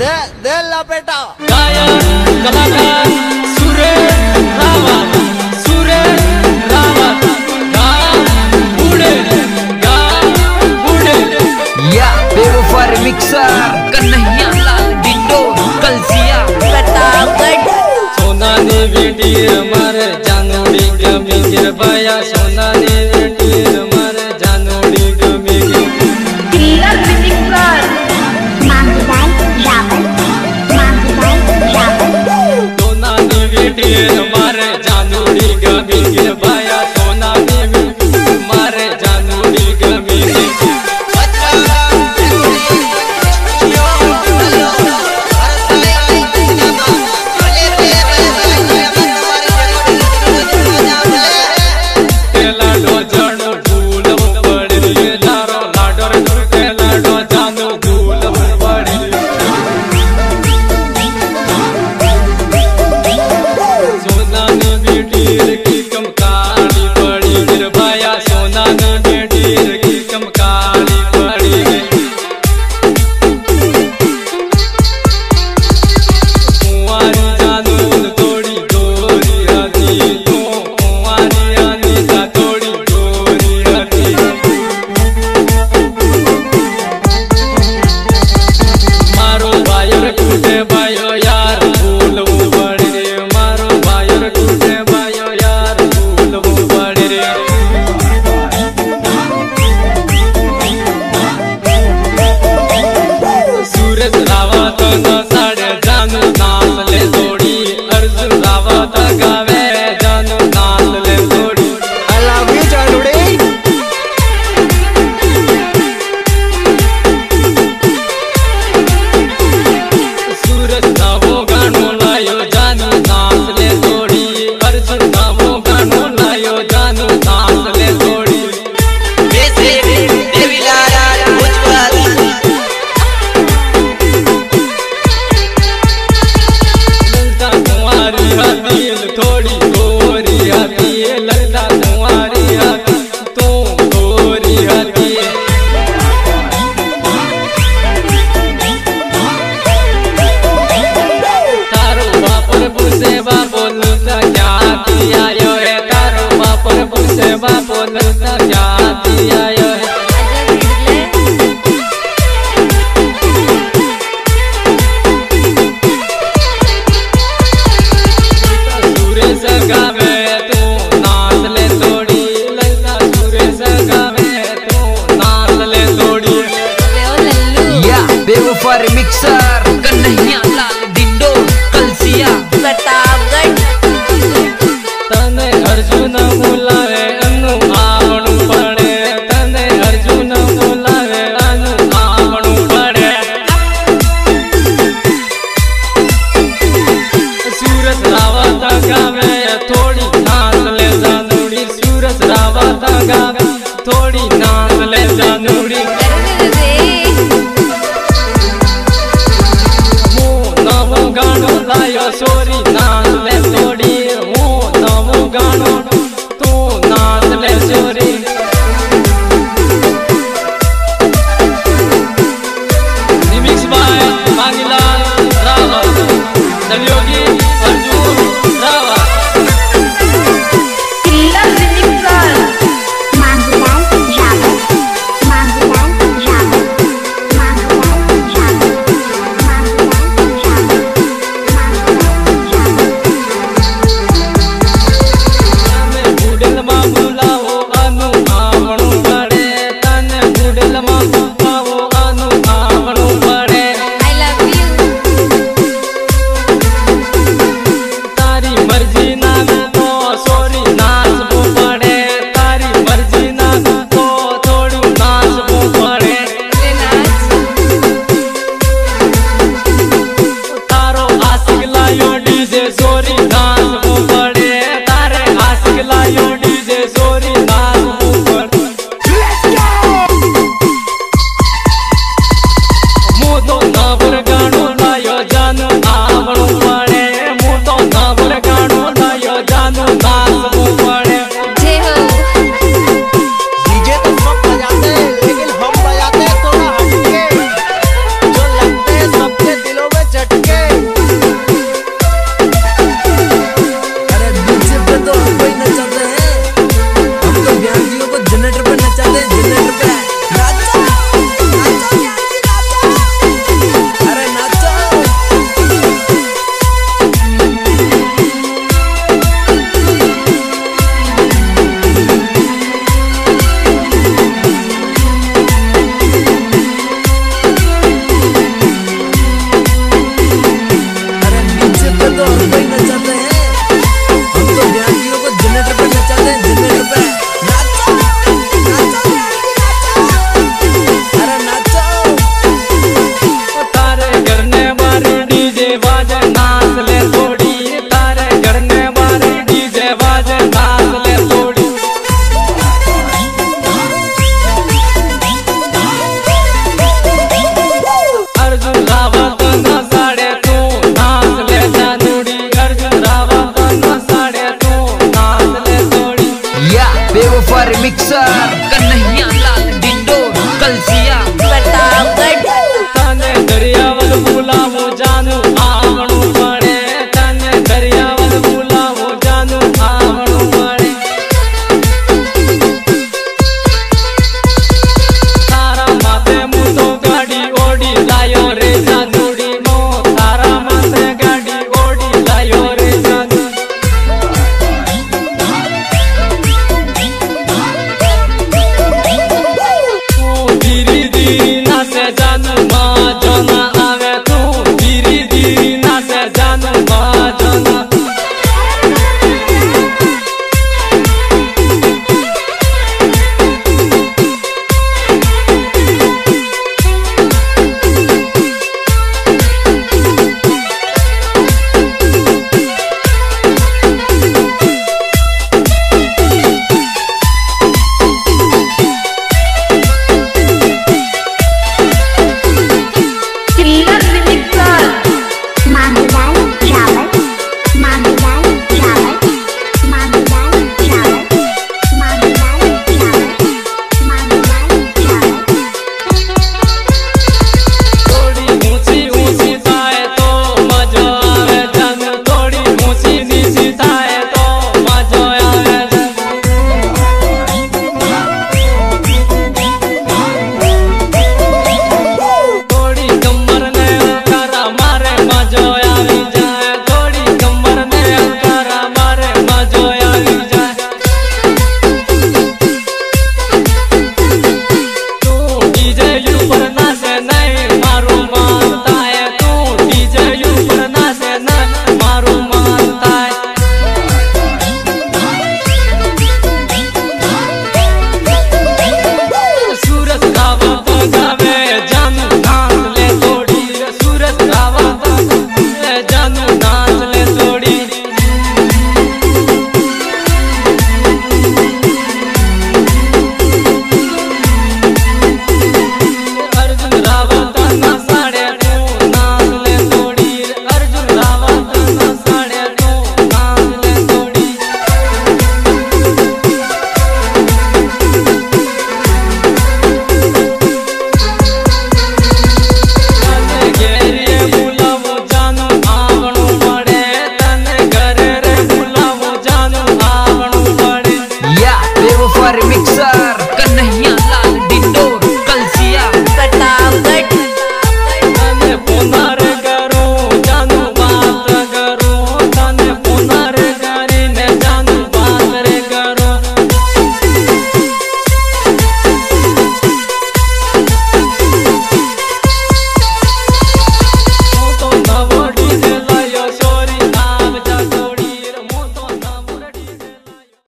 de, la peta. 我能怎样？લાયો sorry naan લે તોડી હું નવું ગાણું, તું નાન લે સોરી. નિમિષભાઈ માંગીલાલ રાવલ સહયોગી અર્જુન રાવલ. मिक्सर। कन्हैया।